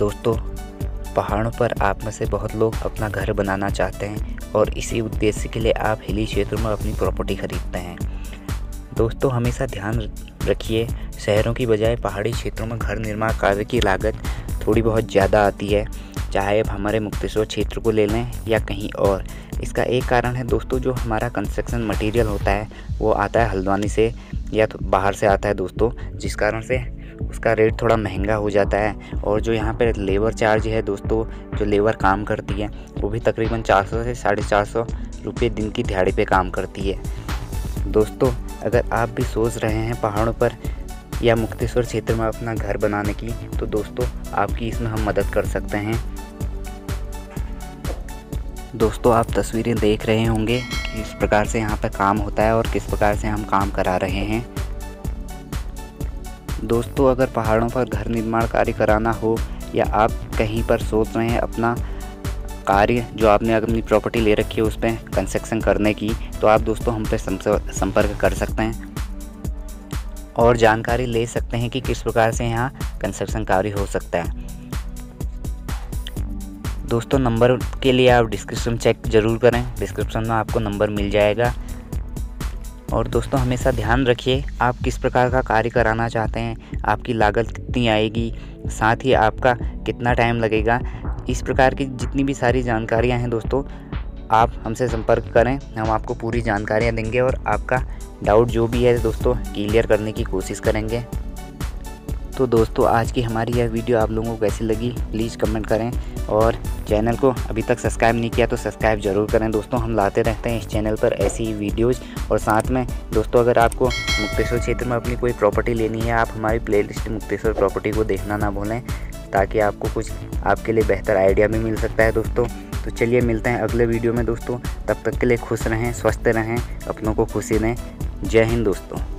दोस्तों, पहाड़ों पर आप में से बहुत लोग अपना घर बनाना चाहते हैं और इसी उद्देश्य के लिए आप हिली क्षेत्रों में अपनी प्रॉपर्टी खरीदते हैं। दोस्तों, हमेशा ध्यान रखिए, शहरों की बजाय पहाड़ी क्षेत्रों में घर निर्माण कार्य की लागत थोड़ी बहुत ज़्यादा आती है। चाहे आप हमारे मुक्तेश्वर क्षेत्र को ले लें या कहीं और। इसका एक कारण है दोस्तों, जो हमारा कंस्ट्रक्शन मटेरियल होता है, वो आता है हल्द्वानी से या तो बाहर से आता है दोस्तों, जिस कारण से उसका रेट थोड़ा महँगा हो जाता है। और जो यहाँ पर लेबर चार्ज है दोस्तों, जो लेबर काम करती है, वो भी तकरीबन 400 से साढ़े चार सौ रुपये दिन की दिहाड़ी पे काम करती है। दोस्तों, अगर आप भी सोच रहे हैं पहाड़ों पर या मुक्तेश्वर क्षेत्र में अपना घर बनाने की तो दोस्तों, आपकी इसमें हम मदद कर सकते हैं। दोस्तों, आप तस्वीरें देख रहे होंगे किस प्रकार से यहाँ पर काम होता है और किस प्रकार से हम काम करा रहे हैं। दोस्तों, अगर पहाड़ों पर घर निर्माण कार्य कराना हो या आप कहीं पर सोच रहे हैं अपना कार्य जो आपने अपनी प्रॉपर्टी ले रखी है उस पर कंस्ट्रक्शन करने की तो आप दोस्तों हम पे संपर्क कर सकते हैं। और जानकारी ले सकते हैं कि किस प्रकार से यहाँ कंस्ट्रक्शन कार्य हो सकता है। दोस्तों, नंबर के लिए आप डिस्क्रिप्शन चेक ज़रूर करें। डिस्क्रिप्शन में आपको नंबर मिल जाएगा। और दोस्तों, हमेशा ध्यान रखिए, आप किस प्रकार का कार्य कराना चाहते हैं, आपकी लागत कितनी आएगी, साथ ही आपका कितना टाइम लगेगा। इस प्रकार की जितनी भी सारी जानकारियाँ हैं दोस्तों, आप हमसे संपर्क करें, हम आपको पूरी जानकारियाँ देंगे और आपका डाउट जो भी है दोस्तों क्लियर करने की कोशिश करेंगे। तो दोस्तों, आज की हमारी यह वीडियो आप लोगों को कैसी लगी प्लीज़ कमेंट करें और चैनल को अभी तक सब्सक्राइब नहीं किया तो सब्सक्राइब ज़रूर करें। दोस्तों, हम लाते रहते हैं इस चैनल पर ऐसी ही वीडियोज़ और साथ में, दोस्तों, अगर आपको मुक्तेश्वर क्षेत्र में अपनी कोई प्रॉपर्टी लेनी है, आप हमारी प्ले लिस्ट मुक्तेश्वर प्रॉपर्टी को देखना ना भूलें ताकि आपको कुछ आपके लिए बेहतर आइडिया भी मिल सकता है दोस्तों। तो चलिए मिलते हैं अगले वीडियो में दोस्तों। तब तक के लिए खुश रहें, स्वस्थ रहें, अपनों को खुशी दें। जय हिंद दोस्तों।